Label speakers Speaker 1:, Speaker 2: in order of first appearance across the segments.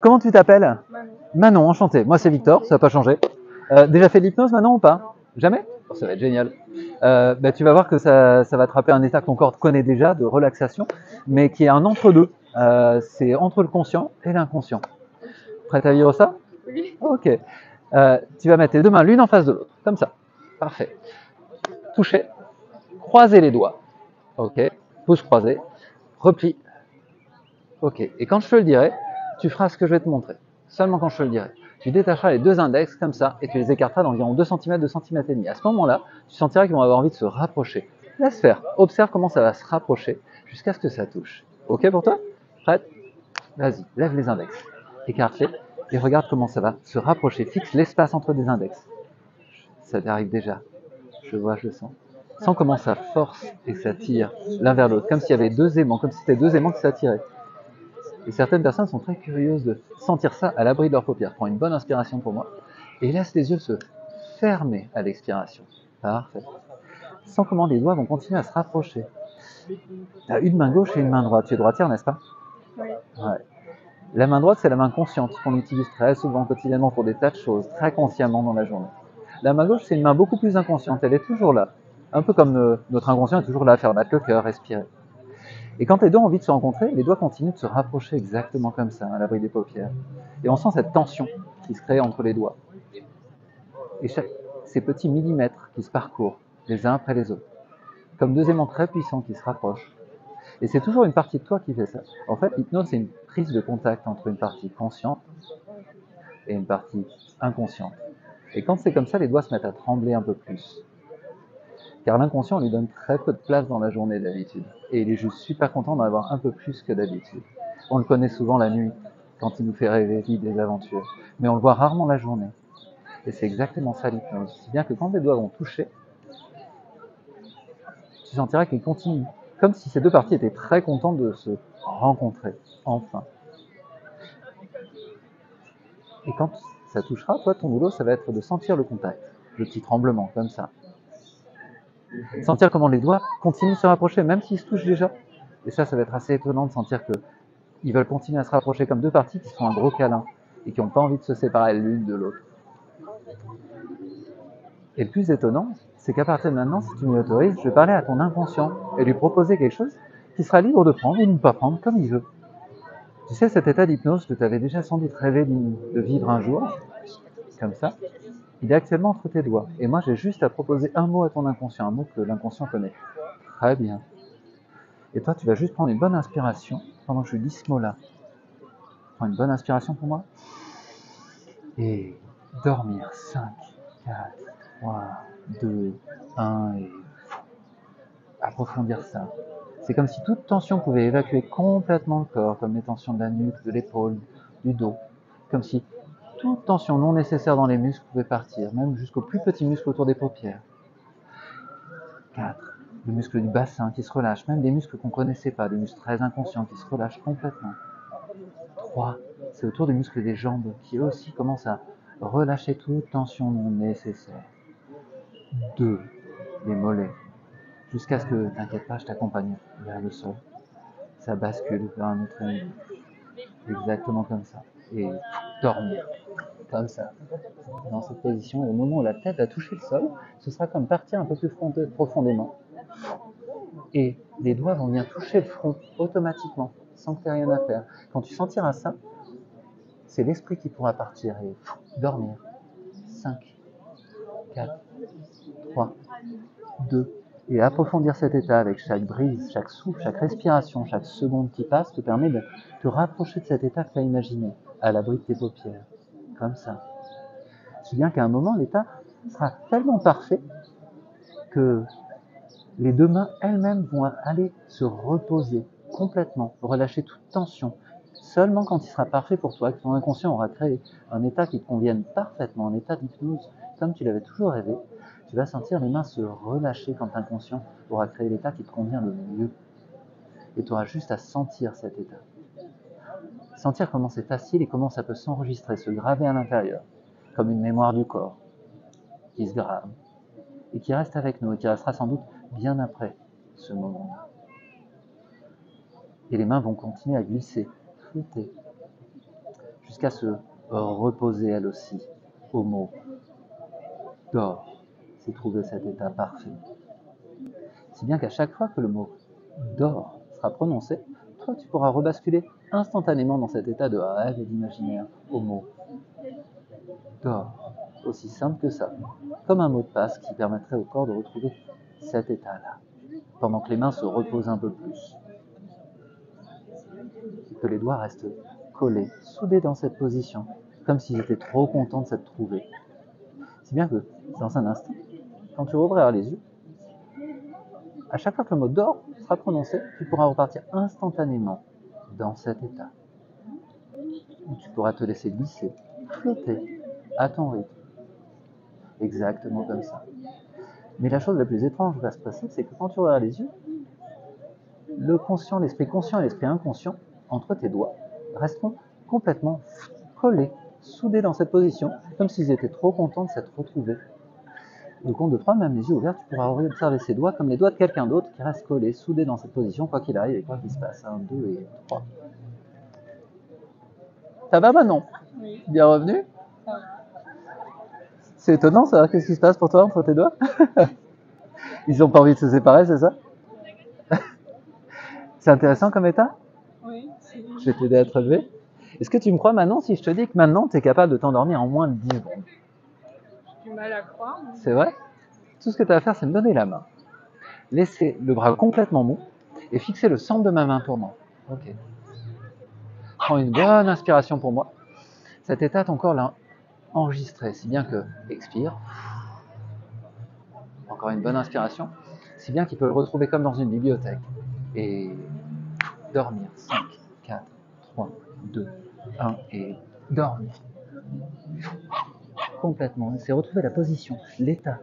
Speaker 1: Comment tu t'appelles
Speaker 2: Manon.
Speaker 1: Manon, enchanté. Moi, c'est Victor, ça n'a pas changé. Euh, déjà fait de l'hypnose, Manon, ou pas Jamais Oh, Ça va être génial. Euh, bah, tu vas voir que ça, ça va attraper un état que ton corps connaît déjà, de relaxation, mais qui est un entre-deux. Euh, c'est entre le conscient et l'inconscient. Prête à vivre ça
Speaker 2: Oui.
Speaker 1: Ok. Tu vas mettre tes deux mains l'une en face de l'autre, comme ça. Parfait. Toucher. Croiser les doigts. Ok. Pouce croisé. Repli. Ok. Et quand je te le dirai, tu feras ce que je vais te montrer. Seulement quand je te le dirai. Tu détacheras les deux index comme ça et tu les écarteras d'environ 2 cm, 2 cm et demi. À ce moment-là, tu sentiras qu'ils vont avoir envie de se rapprocher. Laisse faire. Observe comment ça va se rapprocher jusqu'à ce que ça touche. Ok pour toi? Prête? Vas-y, lève les index. Écarte-les et regarde comment ça va se rapprocher. Fixe l'espace entre des index. Ça t'arrive déjà. Je vois, je sens. Sens comment ça force et ça tire l'un vers l'autre, comme s'il y avait deux aimants, comme si c'était deux aimants qui s'attiraient. Et certaines personnes sont très curieuses de sentir ça à l'abri de leurs paupières. Prends une bonne inspiration pour moi et laisse les yeux se fermer à l'expiration. Parfait. Sens comment les doigts vont continuer à se rapprocher. Tu as une main gauche et une main droite. Tu es droitière, n'est-ce pas
Speaker 2: Oui.
Speaker 1: Ouais. La main droite, c'est la main consciente qu'on utilise très souvent quotidiennement pour des tas de choses, très consciemment dans la journée. La main gauche, c'est une main beaucoup plus inconsciente. Elle est toujours là. Un peu comme euh, notre inconscient est toujours là à faire battre le cœur, respirer. Et quand les deux ont envie de se rencontrer, les doigts continuent de se rapprocher exactement comme ça, à l'abri des paupières. Et on sent cette tension qui se crée entre les doigts. Et chaque, ces petits millimètres qui se parcourent les uns après les autres, comme deux aimants très puissants qui se rapprochent. Et c'est toujours une partie de toi qui fait ça. En fait, l'hypnose, c'est une prise de contact entre une partie consciente et une partie inconsciente. Et quand c'est comme ça, les doigts se mettent à trembler un peu plus. Car l'inconscient lui donne très peu de place dans la journée d'habitude. Et il est juste super content d'en avoir un peu plus que d'habitude. On le connaît souvent la nuit, quand il nous fait rêver des aventures. Mais on le voit rarement la journée. Et c'est exactement ça l'hypnose. Si bien que quand les doigts vont toucher, tu sentiras qu'ils continuent. Comme si ces deux parties étaient très contentes de se rencontrer, enfin. Et quand ça touchera, toi, ton boulot, ça va être de sentir le contact, le petit tremblement, comme ça. Sentir comment les doigts continuent de se rapprocher, même s'ils se touchent déjà. Et ça, ça va être assez étonnant de sentir que ils veulent continuer à se rapprocher comme deux parties qui se font un gros câlin et qui n'ont pas envie de se séparer l'une de l'autre. Et le plus étonnant, c'est qu'à partir de maintenant, si tu m'y autorises, je vais parler à ton inconscient et lui proposer quelque chose qui sera libre de prendre ou de ne pas prendre comme il veut. Tu sais, cet état d'hypnose que tu avais déjà sans doute rêvé de vivre un jour, comme ça, il est actuellement entre tes doigts. Et moi, j'ai juste à proposer un mot à ton inconscient, un mot que l'inconscient connaît. Très bien. Et toi, tu vas juste prendre une bonne inspiration pendant que je dis ce mot-là. Prends une bonne inspiration pour moi. Et dormir. 5, 4, 3, 2, 1 et approfondir ça. C'est comme si toute tension pouvait évacuer complètement le corps, comme les tensions de la nuque, de l'épaule, du dos. Comme si toute tension non nécessaire dans les muscles pouvait partir, même jusqu'aux plus petits muscles autour des paupières. 4. Les muscles du bassin qui se relâchent, même des muscles qu'on ne connaissait pas, des muscles très inconscients qui se relâchent complètement. 3. C'est autour des muscles des jambes qui aussi commencent à relâcher toute tension non nécessaire. 2. Les mollets. Jusqu'à ce que, t'inquiète pas, je t'accompagne vers le sol. Ça bascule vers un autre niveau. Exactement comme ça. Et dormir. Comme ça. Dans cette position, au moment où la tête va toucher le sol, ce sera comme partir un peu plus profondément. Et les doigts vont venir toucher le front automatiquement, sans que tu aies rien à faire. Quand tu sentiras ça, c'est l'esprit qui pourra partir et dormir. 5, 4, 3, 2, et approfondir cet état avec chaque brise, chaque souffle, chaque respiration, chaque seconde qui passe te permet de te rapprocher de cet état que tu as imaginé, à l'abri de tes paupières, comme ça. Si bien qu'à un moment, l'état sera tellement parfait que les deux mains elles-mêmes vont aller se reposer complètement, relâcher toute tension. Seulement quand il sera parfait pour toi, que ton inconscient aura créé un état qui te convienne parfaitement, un état d'hypnose comme tu l'avais toujours rêvé, tu vas sentir les mains se relâcher quand l'inconscient aura créé l'état qui te convient le mieux. Et tu auras juste à sentir cet état. Sentir comment c'est facile et comment ça peut s'enregistrer, se graver à l'intérieur, comme une mémoire du corps, qui se grave, et qui reste avec nous, et qui restera sans doute bien après ce moment-là. Et les mains vont continuer à glisser, flotter, jusqu'à se reposer elle aussi au mot dors, c'est trouver cet état parfait. Si bien qu'à chaque fois que le mot dors sera prononcé, toi tu pourras rebasculer instantanément dans cet état de rêve et d'imaginaire au mot dors. Aussi simple que ça, comme un mot de passe qui permettrait au corps de retrouver cet état-là, pendant que les mains se reposent un peu plus. Et que les doigts restent collés, soudés dans cette position, comme s'ils étaient trop contents de s'être trouvés. Si bien que, dans un instant, quand tu rouvriras les yeux, à chaque fois que le mot d'or prononcé, tu pourras repartir instantanément dans cet état. Où tu pourras te laisser glisser, flotter à ton rythme. Exactement comme ça. Mais la chose la plus étrange qui va se passer, c'est que quand tu ouvriras les yeux, le conscient, l'esprit conscient et l'esprit inconscient, entre tes doigts, resteront complètement collés, soudés dans cette position, comme s'ils étaient trop contents de s'être retrouvés. Au compte de trois, même les yeux ouverts, tu pourras observer ses doigts comme les doigts de quelqu'un d'autre qui reste collés, soudés dans cette position, quoi qu'il arrive et quoi qu'il se passe. Un, deux et trois. Ça va maintenant
Speaker 2: Oui,
Speaker 1: Bien revenu? C'est étonnant, ça, qu'est-ce qui se passe pour toi entre tes doigts Ils ont pas envie de se séparer, c'est ça? C'est intéressant comme état?
Speaker 2: Oui, c'est
Speaker 1: Je vais t'aider à te relever. Est-ce que tu me crois maintenant si je te dis que maintenant tu es capable de t'endormir en moins de 10 secondes?
Speaker 2: du
Speaker 1: C'est vrai Tout ce que tu as à faire, c'est me donner la main. Laisser le bras complètement mou et fixer le centre de ma main pour moi. Ok. Prends une bonne inspiration pour moi. Cet état, ton corps l'a enregistré, si bien que expire. Encore une bonne inspiration, si bien qu'il peut le retrouver comme dans une bibliothèque. Et dormir. 5, 4, 3, 2, 1 et dormir complètement. C'est retrouver la position, l'état.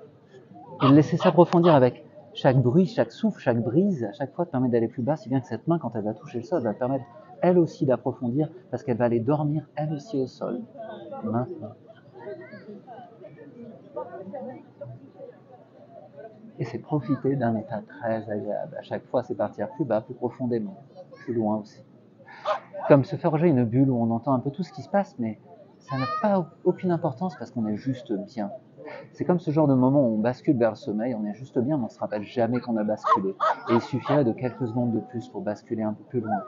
Speaker 1: Et le laisser s'approfondir avec chaque bruit, chaque souffle, chaque brise, à chaque fois te permet d'aller plus bas, si bien que cette main, quand elle va toucher le sol, va permettre elle aussi d'approfondir, parce qu'elle va aller dormir elle aussi au sol. Maintenant. Et c'est profiter d'un état très agréable. À chaque fois, c'est partir plus bas, plus profondément, plus loin aussi. Comme se forger une bulle où on entend un peu tout ce qui se passe, mais ça n'a pas aucune importance parce qu'on est juste bien. C'est comme ce genre de moment où on bascule vers le sommeil, on est juste bien, mais on ne se rappelle jamais qu'on a basculé. Et il suffirait de quelques secondes de plus pour basculer un peu plus loin.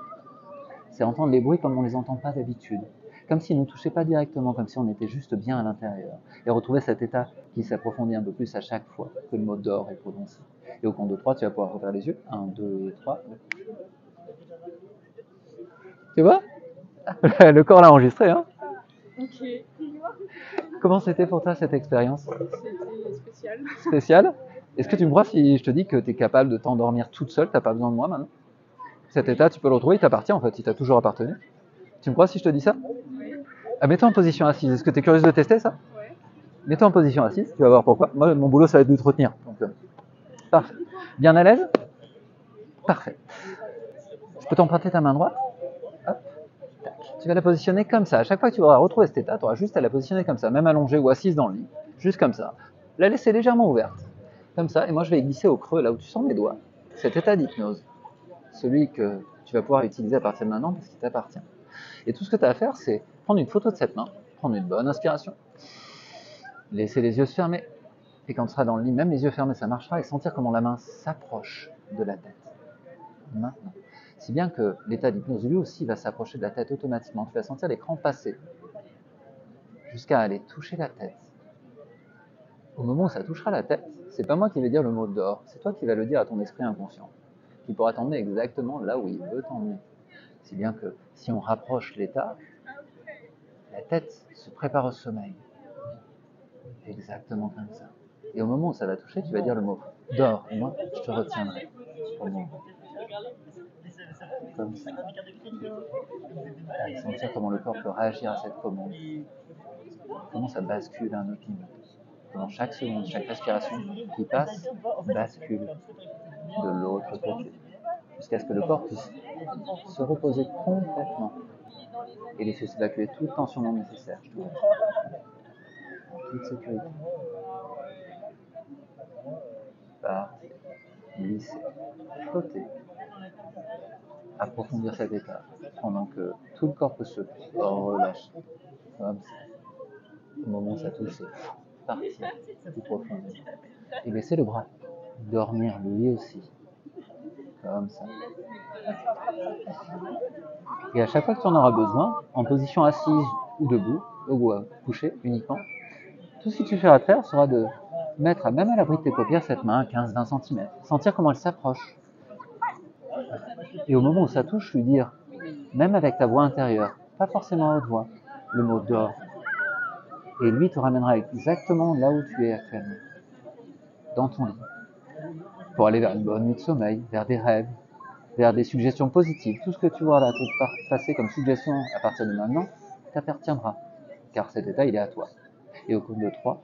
Speaker 1: C'est entendre les bruits comme on ne les entend pas d'habitude. Comme s'ils ne nous touchaient pas directement, comme si on était juste bien à l'intérieur. Et retrouver cet état qui s'approfondit un peu plus à chaque fois que le mot d'or est prononcé. Et au compte de 3, tu vas pouvoir ouvrir les yeux. 1, 2 et 3. Tu vois? Le corps l'a enregistré, hein?
Speaker 2: Ok,
Speaker 1: Comment c'était pour toi cette expérience
Speaker 2: c'était spécial.
Speaker 1: spéciale Est-ce que tu me crois si je te dis que tu es capable de t'endormir toute seule, t'as pas besoin de moi maintenant Cet état, tu peux le retrouver, il t'appartient en fait, il t'a toujours appartenu. Tu me crois si je te dis ça?
Speaker 2: Oui,
Speaker 1: ah, Mets-toi en position assise, est-ce que tu es curieuse de tester ça?
Speaker 2: Ouais.
Speaker 1: Mets-toi en position assise, tu vas voir pourquoi. Moi, mon boulot, ça va être de te retenir. Donc, euh, parfait. Bien à l'aise? Parfait. Je peux t'emprunter ta main droite? Tu vas la positionner comme ça. À chaque fois que tu auras retrouvé cet état, tu auras juste à la positionner comme ça, même allongée ou assise dans le lit. Juste comme ça. La laisser légèrement ouverte. Comme ça. Et moi, je vais glisser au creux, là où tu sens mes doigts. Cet état d'hypnose. Celui que tu vas pouvoir utiliser à partir de maintenant parce qu'il t'appartient. Et tout ce que tu as à faire, c'est prendre une photo de cette main, prendre une bonne inspiration, laisser les yeux se fermer. Et quand tu seras dans le lit, même les yeux fermés, ça marchera, et sentir comment la main s'approche de la tête. Maintenant. Si bien que l'état d'hypnose, lui aussi, va s'approcher de la tête automatiquement. Tu vas sentir l'écran passer jusqu'à aller toucher la tête. Au moment où ça touchera la tête, c'est pas moi qui vais dire le mot d'or, c'est toi qui vas le dire à ton esprit inconscient, qui pourra t'emmener exactement là où il veut t'emmener. Si bien que si on rapproche l'état, la tête se prépare au sommeil. Exactement comme ça. Et au moment où ça va toucher, tu vas dire le mot dors, et moi, je te retiendrai. Comme ça. Sentir comment le corps peut réagir à cette commande. Comment ça bascule à un autre niveau. Comment chaque seconde, chaque respiration qui passe, bascule de l'autre côté. Jusqu'à ce que le corps puisse se reposer complètement et laisser s'évacuer toute tension non nécessaire. Toute sécurité. Partir, glisser, flotter. Approfondir cet état pendant que tout le corps peut se relâcher. Comme ça. Au moment où ça touche, c'est partir plus. Et baisser le bras. Dormir lui aussi. Comme ça. Et à chaque fois que tu en auras besoin, en position assise ou debout, ou couché uniquement, tout ce qu'il suffiras de faire sera de mettre, même à l'abri de tes paupières, cette main à 15-20 cm. Sentir comment elle s'approche. Et au moment où ça touche, lui dire, même avec ta voix intérieure, pas forcément à haute voix, le mot dors. Et lui te ramènera exactement là où tu es actuellement, dans ton lit, pour aller vers une bonne nuit de sommeil, vers des rêves, vers des suggestions positives. Tout ce que tu vois là te passer comme suggestion à partir de maintenant t'appartiendra, car cet état, il est à toi. Et au compte de 3,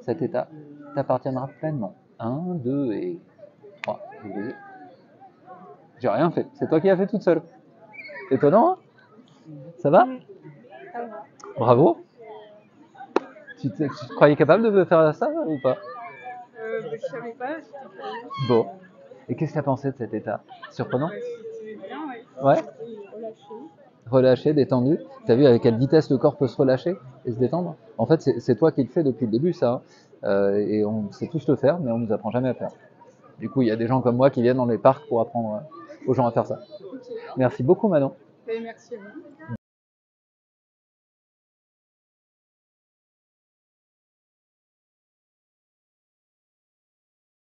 Speaker 1: cet état t'appartiendra pleinement. 1, 2 et 3. J'ai rien fait, c'est toi qui as fait toute seule. Étonnant, hein? Ça va?
Speaker 2: Ça va.
Speaker 1: Bravo tu te, tu te croyais capable de faire ça ou pas?
Speaker 2: Euh, je savais pas.
Speaker 1: Bon. Et qu'est-ce que tu as pensé de cet état? Surprenant?
Speaker 2: Ouais. Relâché.
Speaker 1: Relâché, détendu. T'as vu avec quelle vitesse le corps peut se relâcher et se détendre? En fait, c'est toi qui le fais depuis le début, ça. hein. Euh, et on sait tous le faire, mais on nous apprend jamais à faire. Du coup, il y a des gens comme moi qui viennent dans les parcs pour apprendre euh, aux gens à faire ça. Merci beaucoup, Manon.
Speaker 2: Ben, merci.